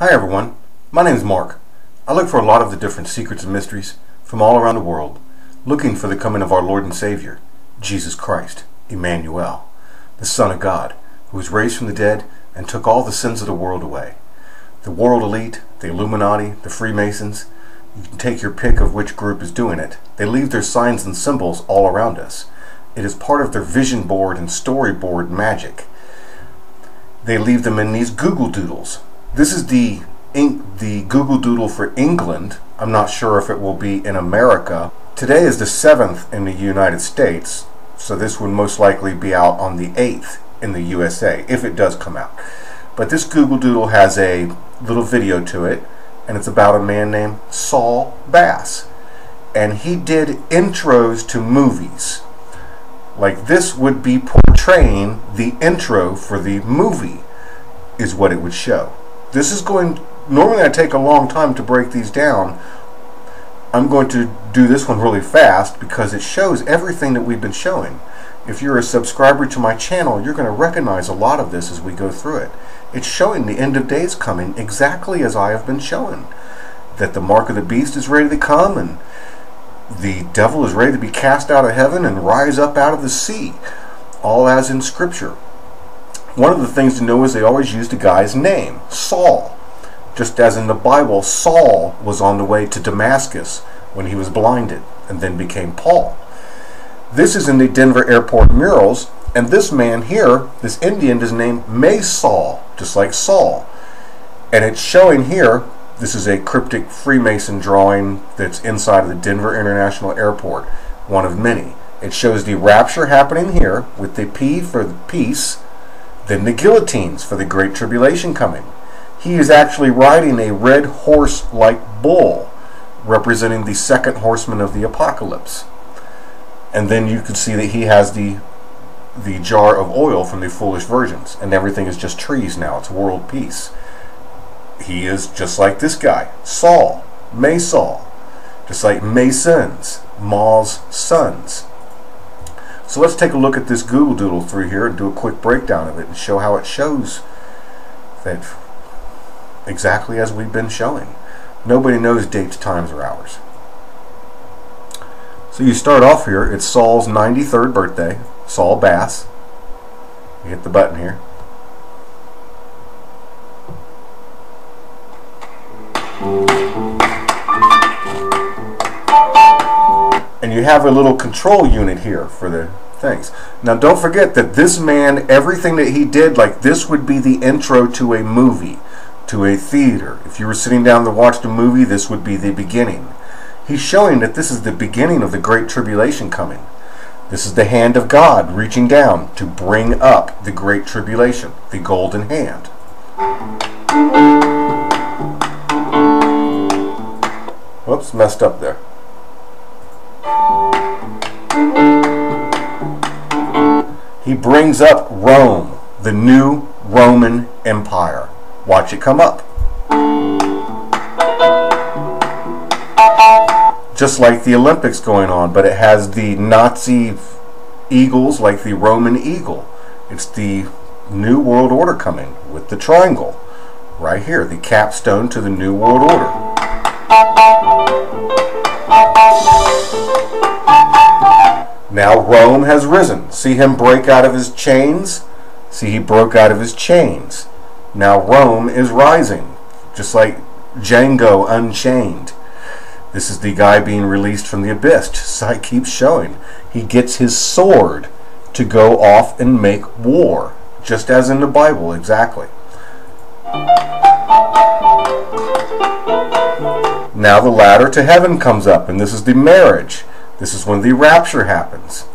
Hi everyone, my name is Mark. I look for a lot of the different secrets and mysteries from all around the world, looking for the coming of our Lord and Savior, Jesus Christ, Emmanuel, the Son of God, who was raised from the dead and took all the sins of the world away. The world elite, the Illuminati, the Freemasons, you can take your pick of which group is doing it. They leave their signs and symbols all around us. It is part of their vision board and storyboard magic. They leave them in these Google Doodles, this is the the Google Doodle for England. I'm not sure if it will be in America. Today is the 7th in the United States, so this would most likely be out on the 8th in the USA, if it does come out. But this Google Doodle has a little video to it, and it's about a man named Saul Bass. And he did intros to movies. Like this would be portraying the intro for the movie, is what it would show. This is going, normally I take a long time to break these down. I'm going to do this one really fast because it shows everything that we've been showing. If you're a subscriber to my channel, you're going to recognize a lot of this as we go through it. It's showing the end of days coming exactly as I have been showing. That the mark of the beast is ready to come and the devil is ready to be cast out of heaven and rise up out of the sea. All as in Scripture. One of the things to know is they always used a guy's name, Saul. Just as in the Bible, Saul was on the way to Damascus when he was blinded and then became Paul. This is in the Denver airport murals, and this man here, this Indian, is named Maysol, just like Saul. And it's showing here, this is a cryptic Freemason drawing that's inside of the Denver International Airport, one of many. It shows the rapture happening here with the P for the peace then the guillotines for the Great Tribulation coming. He is actually riding a red horse like bull, representing the second horseman of the apocalypse. And then you can see that he has the the jar of oil from the foolish virgins, and everything is just trees now. It's world peace. He is just like this guy, Saul, Maysol, just like Masons, Ma's sons. So let's take a look at this Google Doodle through here and do a quick breakdown of it and show how it shows that exactly as we've been showing. Nobody knows dates, times, or hours. So you start off here, it's Saul's 93rd birthday, Saul Bass. You hit the button here. And you have a little control unit here for the things. Now don't forget that this man, everything that he did, like this would be the intro to a movie, to a theater. If you were sitting down to watch the movie, this would be the beginning. He's showing that this is the beginning of the Great Tribulation coming. This is the hand of God reaching down to bring up the Great Tribulation, the golden hand. Whoops, messed up there. He brings up Rome, the new Roman Empire. Watch it come up. Just like the Olympics going on, but it has the Nazi eagles like the Roman eagle. It's the New World Order coming with the triangle. Right here, the capstone to the New World Order. Now Rome has risen. See him break out of his chains? See, he broke out of his chains. Now Rome is rising, just like Django Unchained. This is the guy being released from the abyss. Sight keeps showing. He gets his sword to go off and make war, just as in the Bible, exactly. Now the ladder to heaven comes up, and this is the marriage. This is when the rapture happens.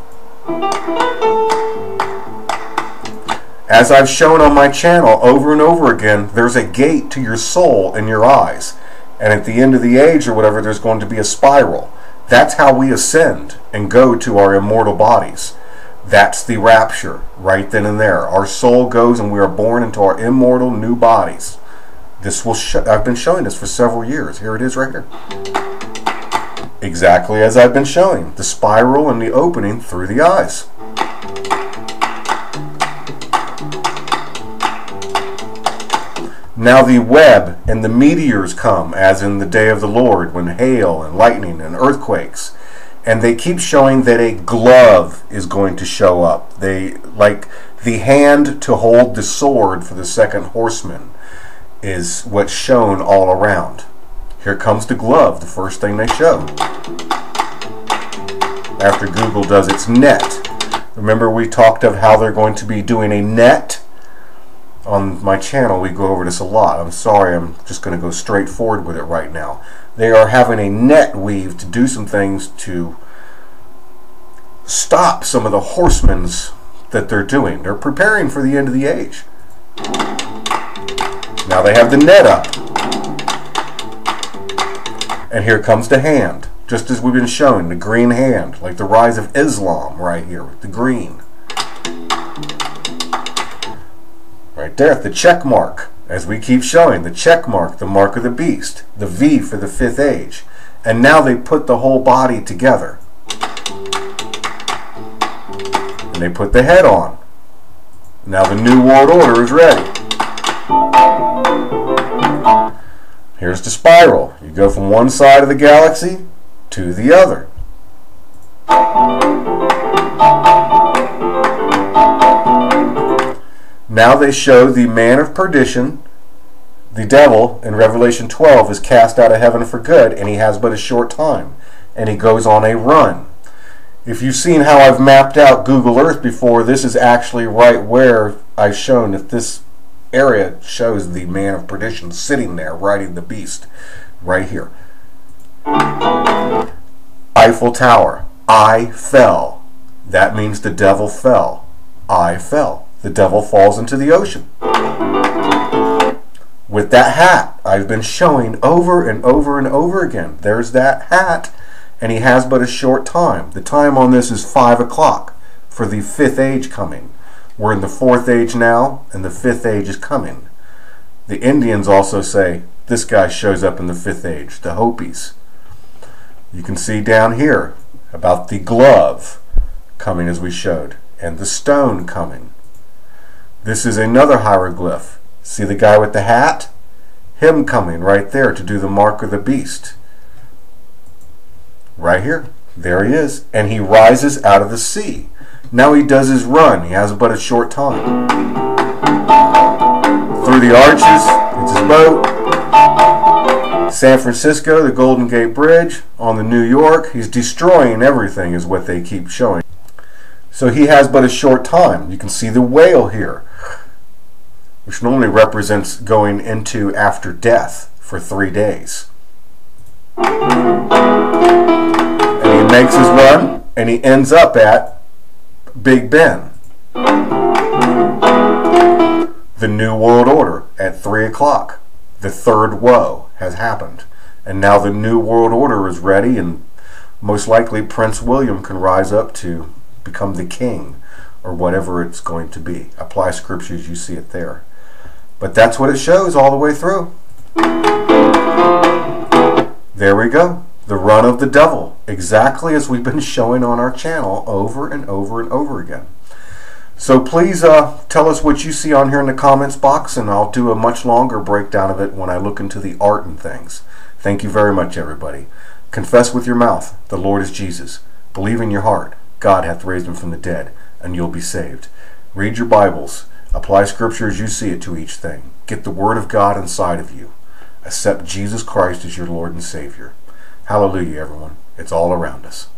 As I've shown on my channel over and over again, there's a gate to your soul in your eyes. And at the end of the age or whatever, there's going to be a spiral. That's how we ascend and go to our immortal bodies. That's the rapture, right then and there. Our soul goes and we are born into our immortal new bodies. This will I've been showing this for several years. Here it is right here. Exactly as I've been showing, the spiral and the opening through the eyes. Now the web and the meteors come, as in the day of the Lord, when hail and lightning and earthquakes. And they keep showing that a glove is going to show up. They like the hand to hold the sword for the second horseman is what's shown all around. Here comes the glove, the first thing they show. After Google does its net. Remember we talked of how they're going to be doing a net on my channel we go over this a lot. I'm sorry, I'm just going to go straight forward with it right now. They are having a net weave to do some things to stop some of the horsemen's that they're doing. They're preparing for the end of the age. Now they have the net up. And here comes the hand, just as we've been showing, the green hand, like the rise of Islam right here, with the green. Right there, the check mark, as we keep showing, the check mark, the mark of the beast, the V for the fifth age. And now they put the whole body together. And they put the head on. Now the New World Order is ready. Here's the spiral. You go from one side of the galaxy to the other. Now they show the man of perdition, the devil, in Revelation 12, is cast out of heaven for good, and he has but a short time, and he goes on a run. If you've seen how I've mapped out Google Earth before, this is actually right where I've shown that this area shows the man of perdition sitting there riding the beast, right here. Eiffel Tower, I fell. That means the devil fell. I fell the devil falls into the ocean. With that hat, I've been showing over and over and over again. There's that hat, and he has but a short time. The time on this is 5 o'clock for the fifth age coming. We're in the fourth age now, and the fifth age is coming. The Indians also say this guy shows up in the fifth age, the Hopis. You can see down here about the glove coming as we showed, and the stone coming. This is another hieroglyph. See the guy with the hat? Him coming right there to do the mark of the beast. Right here. There he is. And he rises out of the sea. Now he does his run. He has but a short time. Through the arches, it's his boat. San Francisco, the Golden Gate Bridge, on the New York. He's destroying everything is what they keep showing. So he has but a short time. You can see the whale here which normally represents going into after death for three days. And he makes his run, and he ends up at Big Ben. The New World Order at 3 o'clock. The third woe has happened. And now the New World Order is ready, and most likely Prince William can rise up to become the king or whatever it's going to be. Apply scriptures, you see it there. But that's what it shows all the way through. There we go. The run of the devil. Exactly as we've been showing on our channel over and over and over again. So please uh, tell us what you see on here in the comments box and I'll do a much longer breakdown of it when I look into the art and things. Thank you very much everybody. Confess with your mouth, the Lord is Jesus. Believe in your heart, God hath raised him from the dead, and you'll be saved. Read your Bibles. Apply Scripture as you see it to each thing. Get the Word of God inside of you. Accept Jesus Christ as your Lord and Savior. Hallelujah, everyone. It's all around us.